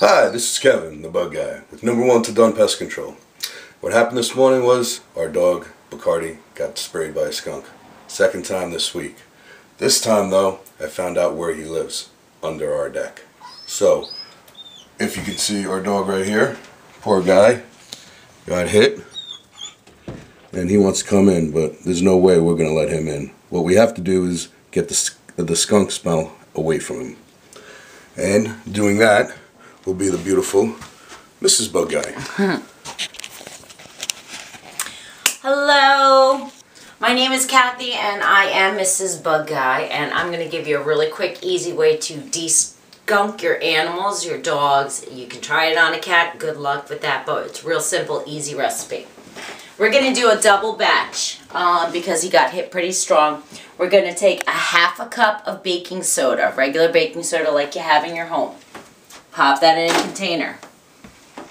Hi, this is Kevin, the bug guy, with number one Til Done Pest Control. What happened this morning was our dog, Bacardi, got sprayed by a skunk. Second time this week. This time, though, I found out where he lives, under our deck. So, if you can see our dog right here, poor guy, got hit, and he wants to come in, but there's no way we're going to let him in. What we have to do is get the, the skunk smell away from him. And doing that will be the beautiful Mrs. Bug Guy. Hello, my name is Kathy and I am Mrs. Bug Guy and I'm going to give you a really quick, easy way to de-skunk your animals, your dogs. You can try it on a cat, good luck with that, but it's real simple, easy recipe. We're going to do a double batch um, because he got hit pretty strong. We're going to take a half a cup of baking soda, regular baking soda like you have in your home. Pop that in a container.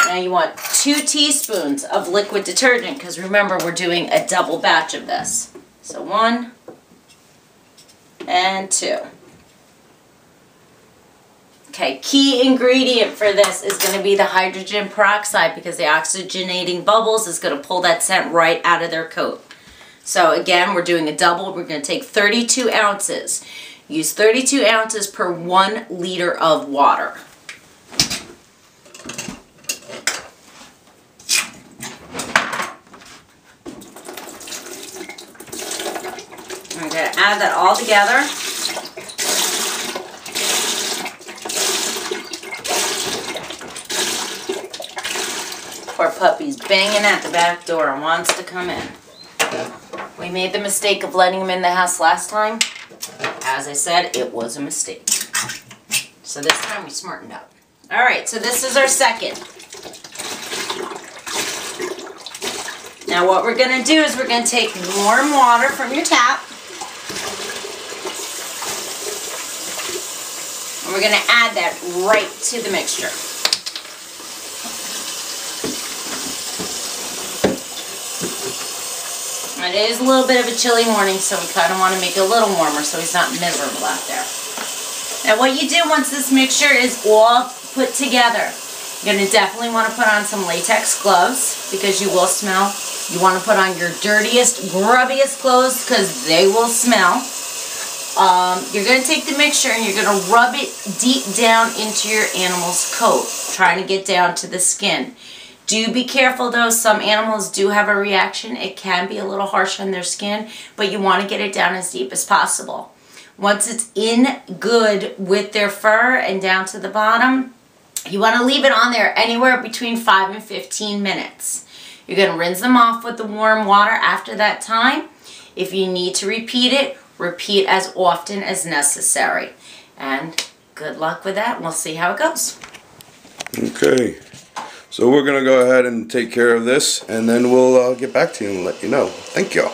Now you want two teaspoons of liquid detergent because remember we're doing a double batch of this. So one and two. Okay, key ingredient for this is going to be the hydrogen peroxide because the oxygenating bubbles is going to pull that scent right out of their coat. So again, we're doing a double. We're going to take 32 ounces. Use 32 ounces per one liter of water. I'm going to add that all together. Poor puppy's banging at the back door and wants to come in. We made the mistake of letting him in the house last time. As I said, it was a mistake. So this time we smartened up. Alright, so this is our second. Now what we're going to do is we're going to take warm water from your tap. And we're going to add that right to the mixture. It is a little bit of a chilly morning, so we kind of want to make it a little warmer so he's not miserable out there. Now what you do once this mixture is all put together, you're going to definitely want to put on some latex gloves because you will smell. You want to put on your dirtiest, grubbiest clothes because they will smell. Um, you're going to take the mixture and you're going to rub it deep down into your animal's coat, trying to get down to the skin. Do be careful though, some animals do have a reaction. It can be a little harsh on their skin, but you want to get it down as deep as possible. Once it's in good with their fur and down to the bottom, you want to leave it on there anywhere between 5 and 15 minutes. You're going to rinse them off with the warm water after that time. If you need to repeat it, repeat as often as necessary. And good luck with that. We'll see how it goes. Okay. So we're going to go ahead and take care of this, and then we'll uh, get back to you and let you know. Thank y'all.